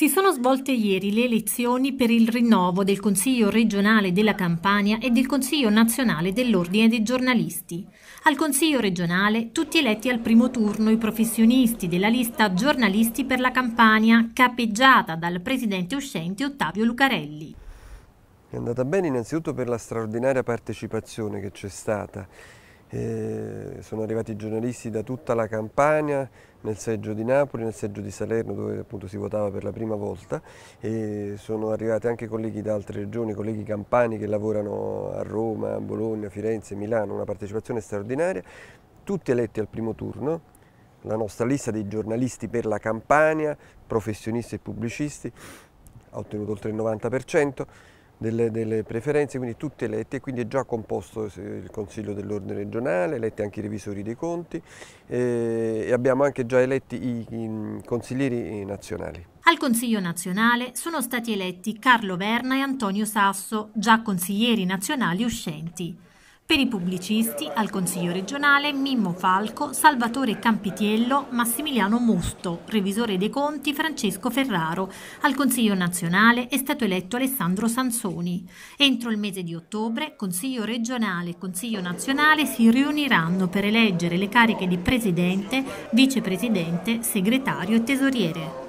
Si sono svolte ieri le elezioni per il rinnovo del Consiglio regionale della Campania e del Consiglio nazionale dell'Ordine dei giornalisti. Al Consiglio regionale tutti eletti al primo turno i professionisti della lista Giornalisti per la Campania, capeggiata dal presidente uscente Ottavio Lucarelli. È andata bene innanzitutto per la straordinaria partecipazione che c'è stata e sono arrivati giornalisti da tutta la Campania, nel seggio di Napoli, nel seggio di Salerno dove appunto si votava per la prima volta. E sono arrivati anche colleghi da altre regioni, colleghi campani che lavorano a Roma, a Bologna, Firenze, Milano, una partecipazione straordinaria, tutti eletti al primo turno, la nostra lista dei giornalisti per la Campania, professionisti e pubblicisti, ha ottenuto oltre il 90%, delle, delle, preferenze, quindi tutte elette, quindi è già composto il Consiglio dell'Ordine regionale, eletti anche i revisori dei conti e, e abbiamo anche già eletti i, i consiglieri nazionali. Al Consiglio nazionale sono stati eletti Carlo Verna e Antonio Sasso, già consiglieri nazionali uscenti. Per i pubblicisti, al Consiglio regionale, Mimmo Falco, Salvatore Campitiello, Massimiliano Musto, revisore dei conti Francesco Ferraro. Al Consiglio nazionale è stato eletto Alessandro Sansoni. Entro il mese di ottobre, Consiglio regionale e Consiglio nazionale si riuniranno per eleggere le cariche di presidente, vicepresidente, segretario e tesoriere.